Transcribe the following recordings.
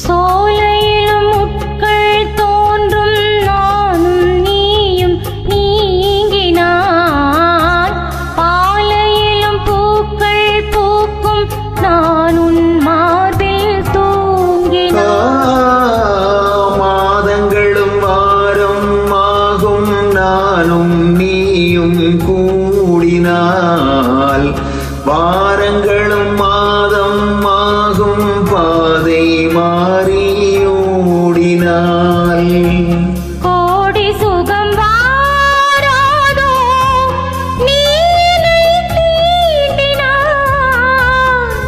சோலையிலும் முட்கள் தோன்றும் நானும் நீயும் நீங்கினான் பாலையிலும் பூக்கள் பூக்கும் நானும் மார்பில் தூங்கினான் மாதங்களும் வாரம் ஆகும் நானும் நீயும் கூடினால். வாரங்கள் கோடி சுகம் வாராதோ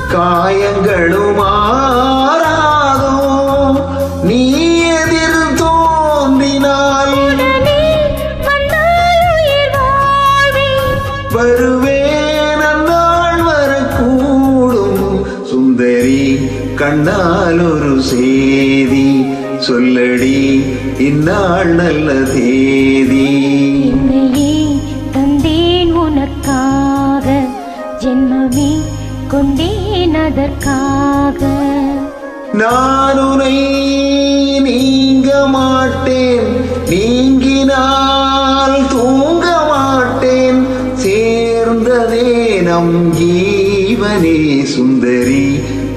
காயங்களும் மாறாதோ நீ எதிர் தோன்றினால். வருவேன் அந்நாள் வரக்கூடும். கண்ணால் ஒரு செய்தி சொல்லடி இந்நாள் நல்ல தேதி. என்னையே தந்தேன் உனக்காக ஜென்மமே கொண்டேன் அதற்காக. நான் உனை நீங்க மாட்டேன் நீங்கினால் தூங்க மாட்டேன். சேர்ந்ததே நம் ஜீவனே சுந்தரி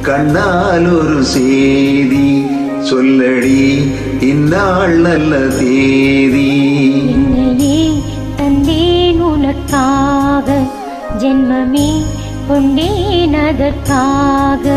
கண்ணால் ஒரு செய்தி சொல்லடி இந்நாள் நல்ல தேதி. தந்தேன் உனக்காக ஜென்மமே கொண்டேன் அதற்காக.